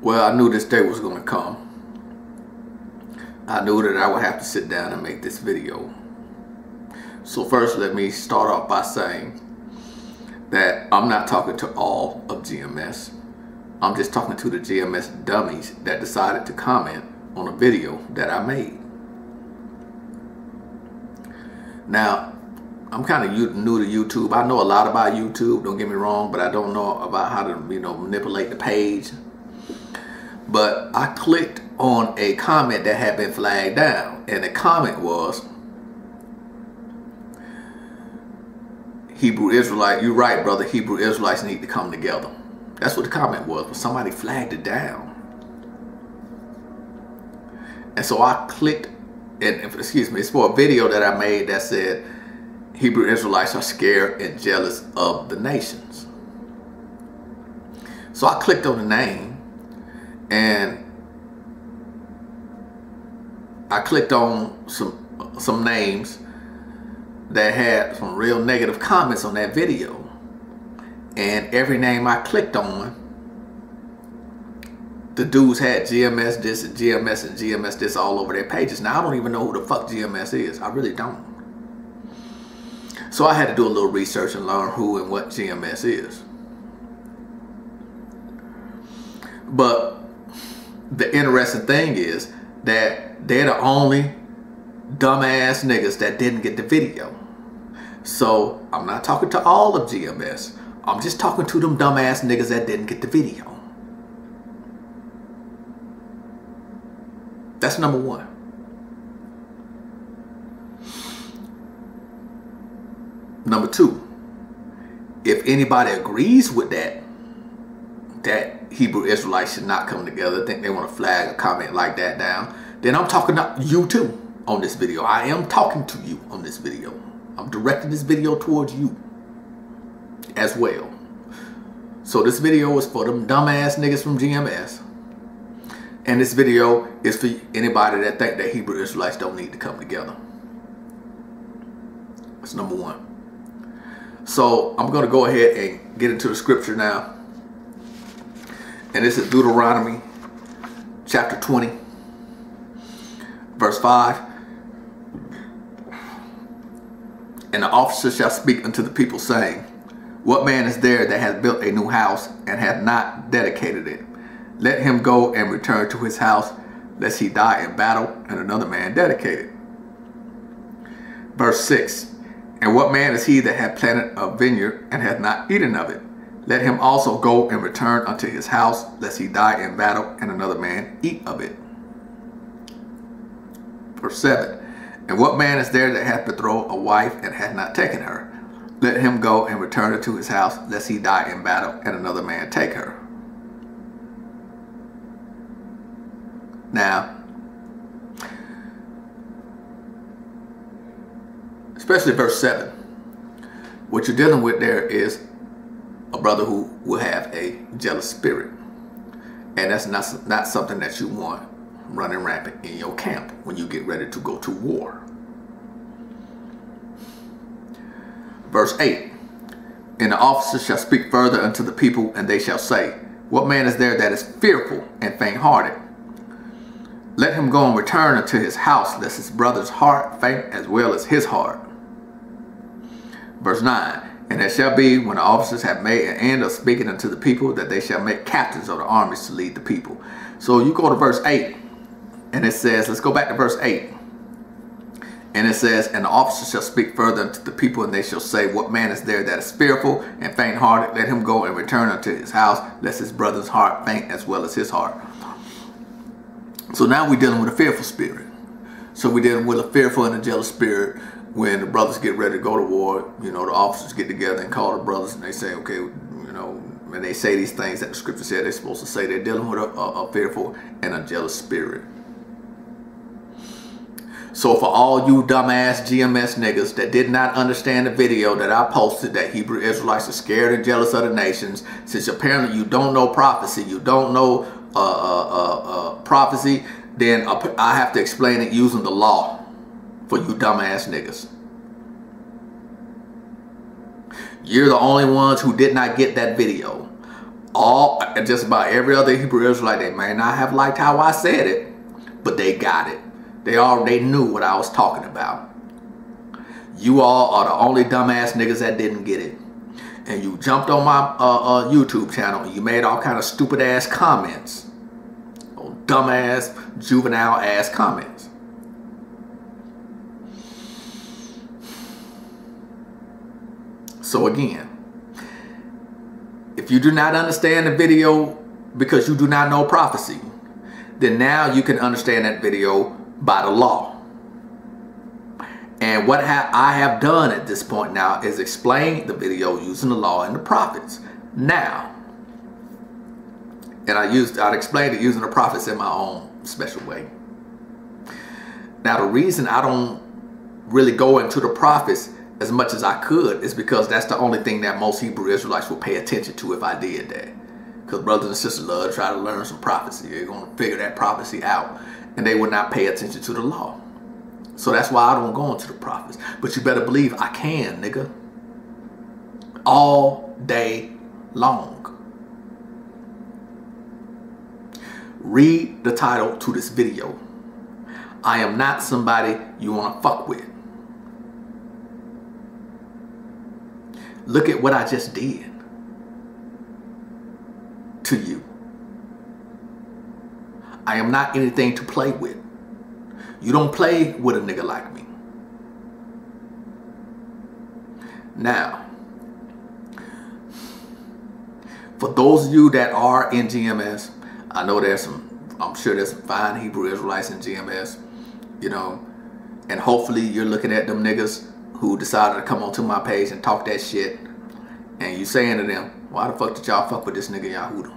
Well, I knew this day was going to come. I knew that I would have to sit down and make this video. So first, let me start off by saying that I'm not talking to all of GMS. I'm just talking to the GMS dummies that decided to comment on a video that I made. Now, I'm kind of new to YouTube. I know a lot about YouTube, don't get me wrong, but I don't know about how to, you know, manipulate the page. But I clicked on a comment that had been flagged down, and the comment was, Hebrew Israelite, you're right, brother, Hebrew Israelites need to come together. That's what the comment was, but somebody flagged it down. And so I clicked, and excuse me, it's for a video that I made that said, Hebrew Israelites are scared and jealous of the nations. So I clicked on the name and I clicked on some some names that had some real negative comments on that video. And every name I clicked on, the dudes had GMS this and GMS and GMS this all over their pages. Now I don't even know who the fuck GMS is. I really don't. So I had to do a little research and learn who and what GMS is. But the interesting thing is that they're the only dumbass niggas that didn't get the video. So I'm not talking to all of GMS. I'm just talking to them dumbass niggas that didn't get the video. That's number one. Number two, if anybody agrees with that, that Hebrew Israelites should not come together, think they want to flag a comment like that down, then I'm talking to you too on this video. I am talking to you on this video. I'm directing this video towards you as well. So this video is for them dumbass niggas from GMS. And this video is for anybody that think that Hebrew Israelites don't need to come together. That's number one. So I'm going to go ahead and get into the scripture now. And this is Deuteronomy chapter 20, verse 5. And the officer shall speak unto the people, saying, What man is there that has built a new house and hath not dedicated it? Let him go and return to his house, lest he die in battle, and another man dedicate it. Verse 6 And what man is he that hath planted a vineyard and hath not eaten of it? Let him also go and return unto his house, lest he die in battle, and another man eat of it. Verse 7 And what man is there that hath betrothed a wife and hath not taken her? Let him go and return her to his house, lest he die in battle, and another man take her. Now, especially verse 7, what you're dealing with there is a brother who will have a jealous spirit. And that's not, not something that you want running rampant in your camp when you get ready to go to war. Verse 8 And the officers shall speak further unto the people, and they shall say, What man is there that is fearful and faint hearted? Let him go and return unto his house, lest his brother's heart faint as well as his heart. Verse 9 And it shall be when the officers have made an end of speaking unto the people that they shall make captains of the armies to lead the people. So you go to verse 8, and it says, let's go back to verse 8. And it says, And the officers shall speak further unto the people, and they shall say, What man is there that is fearful and faint hearted? Let him go and return unto his house, lest his brother's heart faint as well as his heart. So now we're dealing with a fearful spirit. So we're dealing with a fearful and a jealous spirit when the brothers get ready to go to war. You know, the officers get together and call the brothers and they say, okay, you know, and they say these things that the scripture said they're supposed to say, they're dealing with a, a, a fearful and a jealous spirit. So for all you dumbass GMS niggas that did not understand the video that I posted that Hebrew Israelites are scared and jealous of the nations, since apparently you don't know prophecy, you don't know uh, uh, uh, uh prophecy, then I have to explain it using the law for you dumbass niggas. You're the only ones who did not get that video. All just about every other Hebrew Israelite, they may not have liked how I said it, but they got it. They all they knew what I was talking about. You all are the only dumbass niggas that didn't get it. And you jumped on my uh, uh, YouTube channel and you made all kind of stupid ass comments. Oh, dumbass, juvenile ass comments. So again, if you do not understand the video because you do not know prophecy, then now you can understand that video by the law. And what ha I have done at this point now is explain the video using the law and the prophets. Now, and I used I'd explained it using the prophets in my own special way. Now the reason I don't really go into the prophets as much as I could is because that's the only thing that most Hebrew Israelites would pay attention to if I did that. Because brothers and sisters love to try to learn some prophecy. They're going to figure that prophecy out. And they would not pay attention to the law. So that's why I don't go into the prophets. But you better believe I can, nigga. All day long. Read the title to this video. I am not somebody you want to fuck with. Look at what I just did to you. I am not anything to play with. You don't play with a nigga like me. Now, for those of you that are in GMS, I know there's some, I'm sure there's some fine Hebrew Israelites in GMS, you know, and hopefully you're looking at them niggas who decided to come onto my page and talk that shit, and you saying to them, why the fuck did y'all fuck with this nigga Yahudah?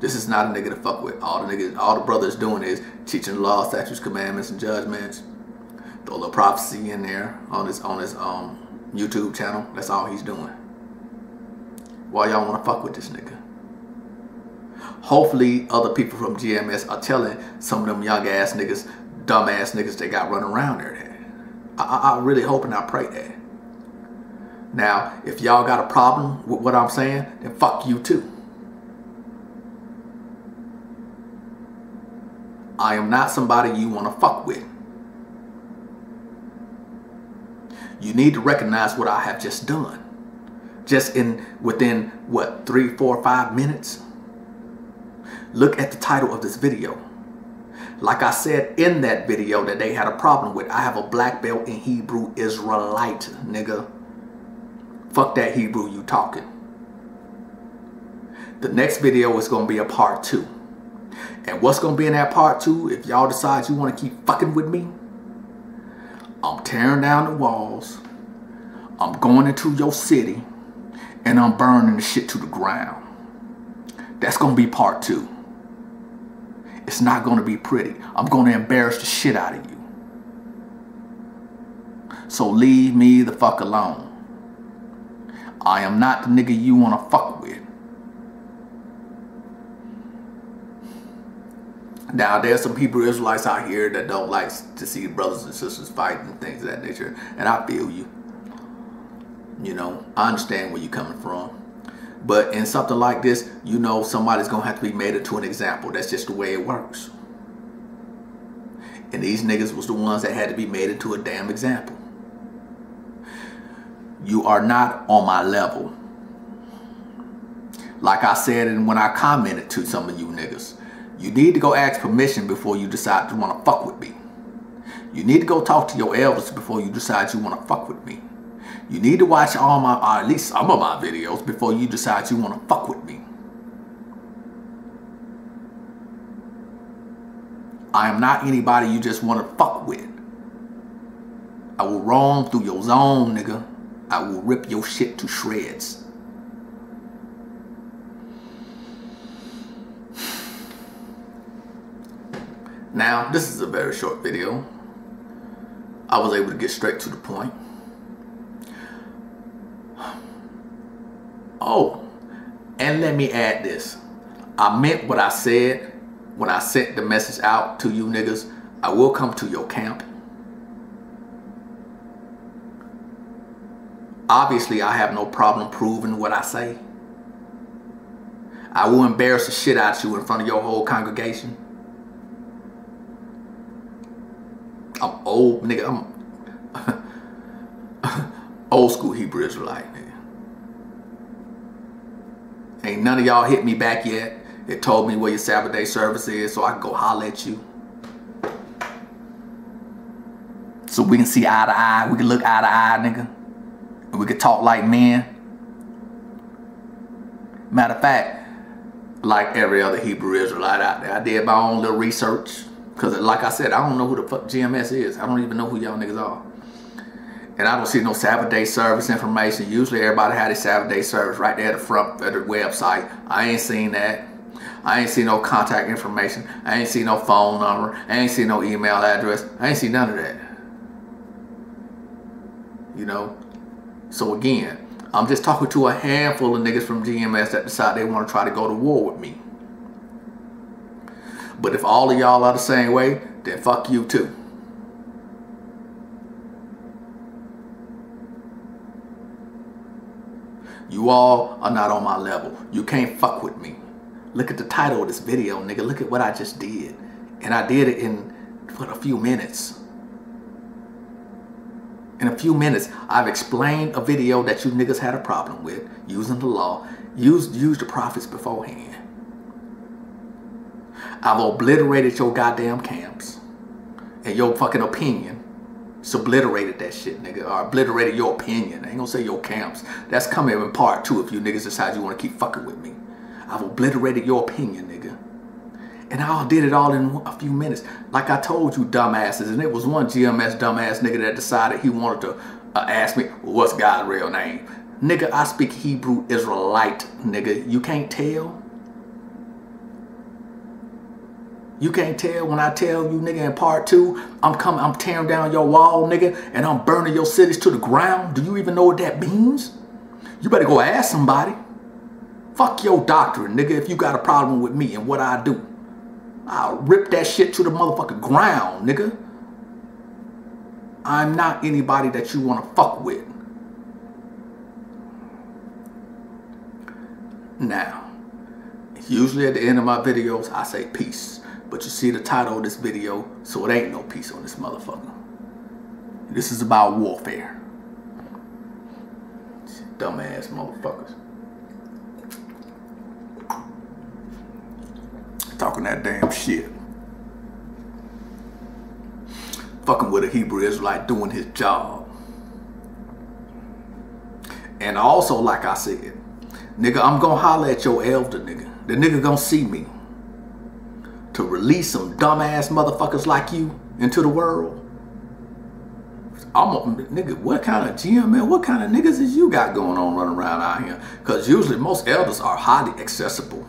This is not a nigga to fuck with. All the niggas, all the brothers doing is teaching law, statutes, commandments, and judgments. Throw a little prophecy in there on his on his um YouTube channel. That's all he's doing. Why y'all want to fuck with this nigga? Hopefully, other people from GMS are telling some of them young ass niggas, dumb ass niggas they got running around there. That I, I, really hope and I pray that. Now, if y'all got a problem with what I'm saying, then fuck you too. I am not somebody you want to fuck with. You need to recognize what I have just done. Just in within what three, four, five minutes. Look at the title of this video. Like I said in that video that they had a problem with, I have a black belt in Hebrew Israelite, nigga. Fuck that Hebrew you talking. The next video is going to be a part two. And what's going to be in that part two, if y'all decide you want to keep fucking with me, I'm tearing down the walls. I'm going into your city. And I'm burning the shit to the ground. That's going to be part two. It's not going to be pretty. I'm going to embarrass the shit out of you. So leave me the fuck alone. I am not the nigga you want to fuck with. Now, there's some Hebrew Israelites out here that don't like to see brothers and sisters fighting and things of that nature. And I feel you. You know, I understand where you're coming from. But in something like this, you know somebody's going to have to be made into an example. That's just the way it works. And these niggas was the ones that had to be made into a damn example. You are not on my level. Like I said and when I commented to some of you niggas. You need to go ask permission before you decide to want to fuck with me. You need to go talk to your elders before you decide you want to fuck with me. You need to watch all my, or at least some of my videos before you decide you want to fuck with me. I am not anybody you just want to fuck with. I will roam through your zone, nigga. I will rip your shit to shreds. Now, this is a very short video. I was able to get straight to the point. Oh, and let me add this. I meant what I said when I sent the message out to you niggas. I will come to your camp. obviously I have no problem proving what I say. I will embarrass the shit out of you in front of your whole congregation. I'm old, nigga. I'm old school Hebrew Israelite, nigga. Ain't none of y'all hit me back yet. It told me where your Sabbath day service is so I can go holler at you. So we can see eye to eye. We can look eye to eye, nigga. And we can talk like men. Matter of fact, like every other Hebrew Israelite out there, I did my own little research. Because like I said, I don't know who the fuck GMS is. I don't even know who y'all niggas are. And I don't see no Sabbath day service information. Usually everybody had a Sabbath day service right there at the front of the website. I ain't seen that. I ain't seen no contact information. I ain't seen no phone number. I ain't seen no email address. I ain't seen none of that. You know? So again, I'm just talking to a handful of niggas from GMS that decide they want to try to go to war with me. But if all of y'all are the same way, then fuck you too. You all are not on my level. You can't fuck with me. Look at the title of this video, nigga. Look at what I just did. And I did it in for a few minutes. In a few minutes, I've explained a video that you niggas had a problem with using the law. Use, use the prophets beforehand. I've obliterated your goddamn camps and your fucking opinion. It's obliterated that shit, nigga. Or obliterated your opinion. I ain't gonna say your camps. That's coming in part two if you niggas decide you wanna keep fucking with me. I've obliterated your opinion, nigga. And I did it all in a few minutes. Like I told you, dumbasses. And it was one GMS dumbass nigga that decided he wanted to uh, ask me, what's God's real name? Nigga, I speak Hebrew Israelite, nigga. You can't tell? You can't tell when I tell you, nigga, in part two, I'm coming, I'm tearing down your wall, nigga, and I'm burning your cities to the ground. Do you even know what that means? You better go ask somebody. Fuck your doctrine, nigga, if you got a problem with me and what I do. I'll rip that shit to the motherfucking ground, nigga. I'm not anybody that you want to fuck with. Now, usually at the end of my videos, I say peace. But you see the title of this video, so it ain't no peace on this motherfucker. This is about warfare. Dumbass motherfuckers. Talking that damn shit. Fucking with a Hebrew Israelite doing his job. And also, like I said, nigga, I'm gonna holler at your elder, nigga. The nigga gonna see me to release some dumbass motherfuckers like you into the world? I'm a, nigga, what kind of GML, what kind of niggas is you got going on running around out here? Because usually most elders are highly accessible.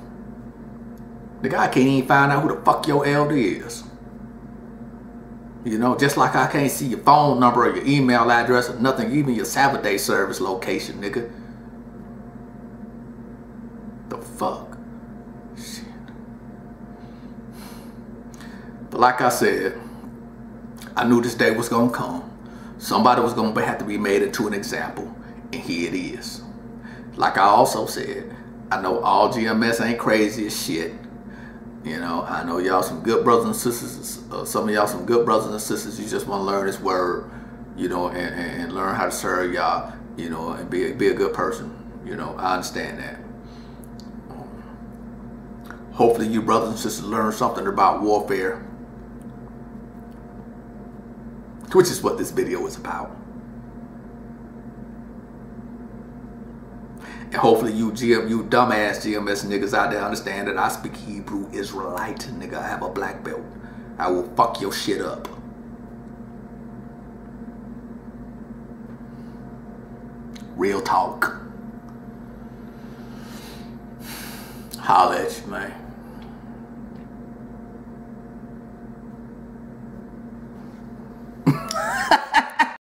The guy can't even find out who the fuck your elder is. You know, just like I can't see your phone number or your email address or nothing, even your Saturday service location, nigga. The fuck? But like I said, I knew this day was going to come. Somebody was going to have to be made into an example. And here it is. Like I also said, I know all GMS ain't crazy as shit. You know, I know y'all some good brothers and sisters. Uh, some of y'all some good brothers and sisters. You just want to learn this word, you know, and, and learn how to serve y'all, you know, and be, be a good person. You know, I understand that. Hopefully you brothers and sisters learn something about warfare which is what this video is about. And hopefully you GM, you dumbass GMS niggas out there understand that I speak Hebrew Israelite, nigga. I have a black belt. I will fuck your shit up. Real talk. Holla at you, man.